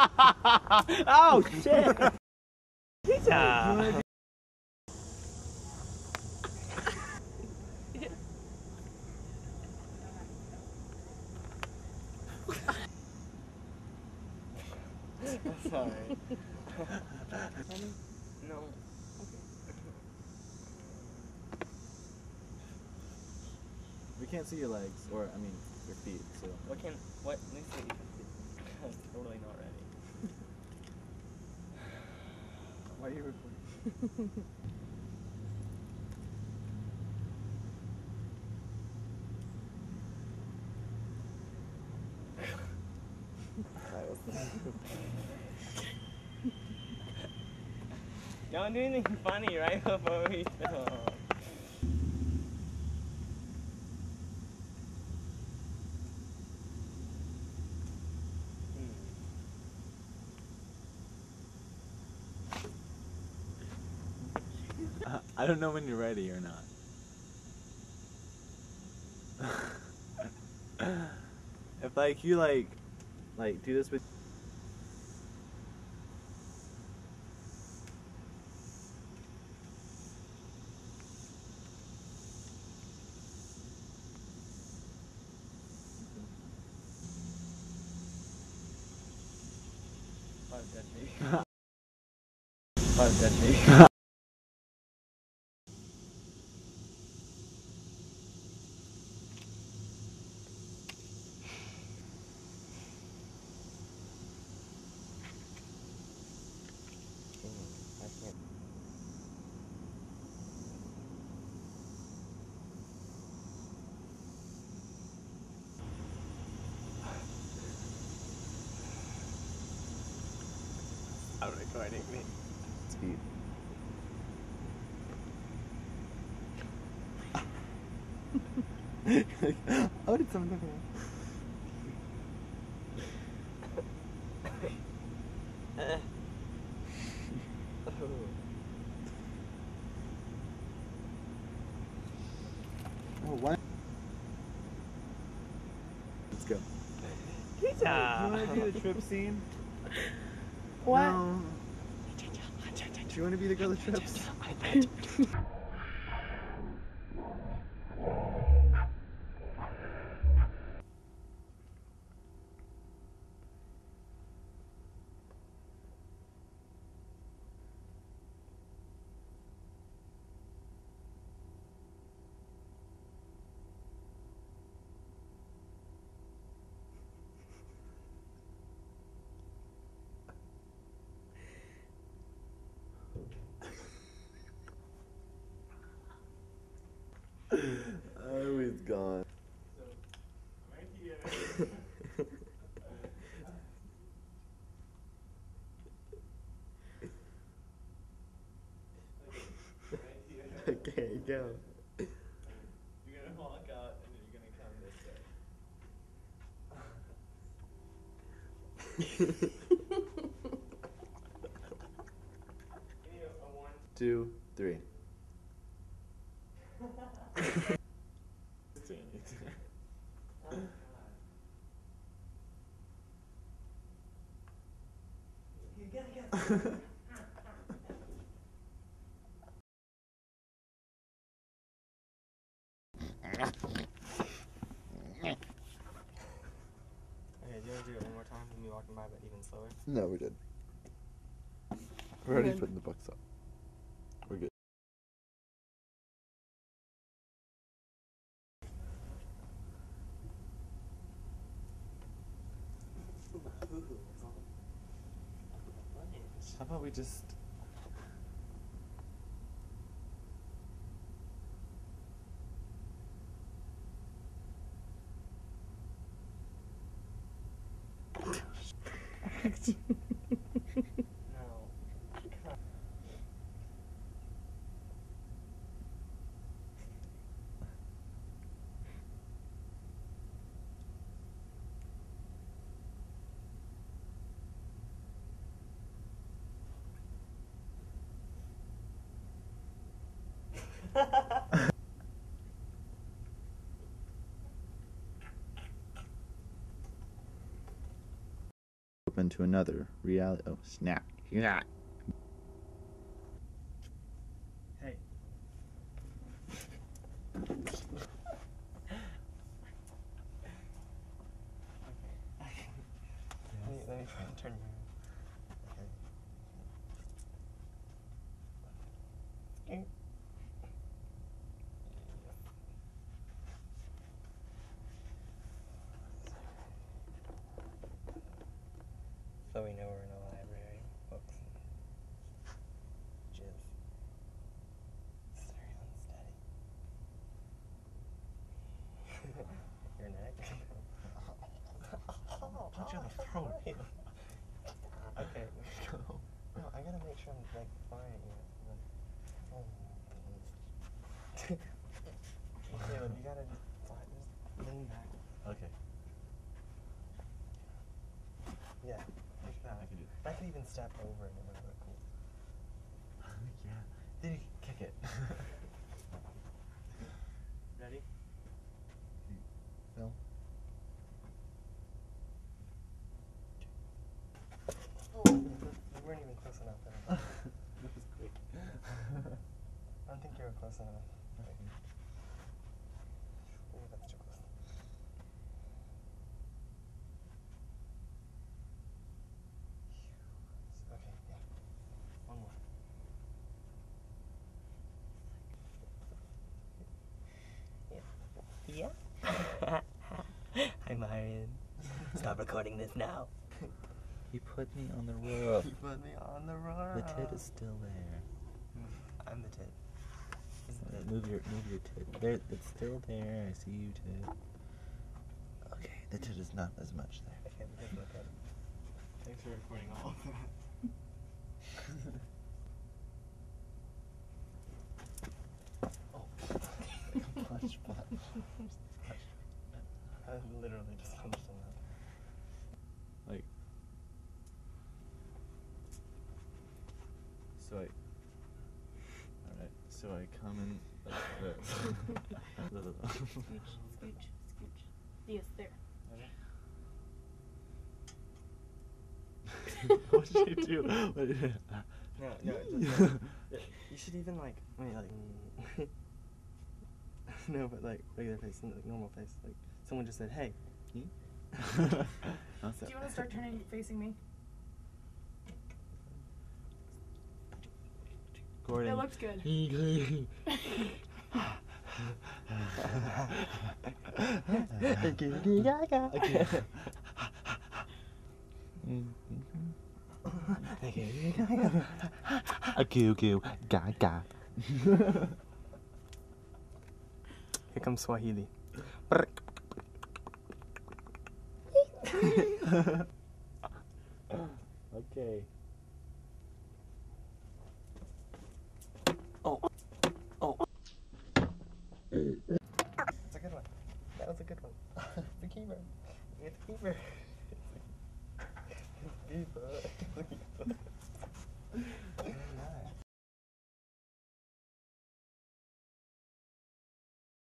oh shit! Pizza. Sorry. no. We can't see your legs, or I mean, your feet. So What can what? Let me see. I'm totally not ready. Are you recording? Don't do anything funny right before we film. I don't know when you're ready or not. if like you like, like do this with. Five dead me. Five dead me. I'm recording me. Speed. oh, did someone look Oh, what? Let's go. Pizza. You want to do the trip scene? What? No. Do you want to be the girl that trips? Oh, he's gone. okay, go. You're gonna walk out and then you're gonna come this way. Give me a, a one. Two, three. You gotta get. Okay, do you want to do it one more time with me walking by, but even slower? No, we're good. We're already putting the books up. We're good. How about we just. Open to another reality. Oh, snap. Yeah. Hey. okay. Let me, let me turn Punch you in the throat. okay, go. No, I gotta make sure I'm like fine. You know? like, oh, Kaleb, you gotta just, fly, just lean back. Okay. Yeah, like that. I can do I can even step over it. It would look cool. yeah. Then you kick it. Ready? Phil? Oh, you weren't even close enough. I don't think. that was quick. I don't think you were close enough. Ooh, that's too close. Okay, yeah. One more. Yeah. Yeah. Hi, Marion. Stop recording this now. He put me on the roof. You put me on the roof. The tit is still there. I'm the tit. Move your move your tit. There, it's still there. I see you tit. Okay, the tit is not as much there. Okay, let's look at it. Thanks for recording all of that. oh. Punch button. I literally just punched on that. Like. So I. Alright, so I come in like this. Scooch, scooch, scooch. Yes, there. what did you do? What did you No, no, just, like, you should even like, wait, like, no, but like regular face, like normal face. Like someone just said, "Hey." Hmm? Do you want to start turning facing me? Gordon. That looks good. A goo goo gaga. Here comes Swahili. Okay. Oh. Oh. That's a good one. That was a good one. the keeper. It's keeper.